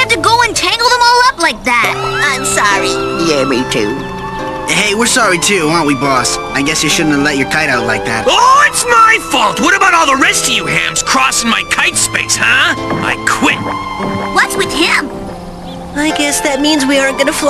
have to go and tangle them all up like that? I'm sorry. Yeah, me too. Hey, we're sorry too, aren't we, boss? I guess you shouldn't have let your kite out like that. Oh, it's my fault. What about all the rest of you hams crossing my kite space, huh? I quit. What's with him? I guess that means we aren't gonna fly.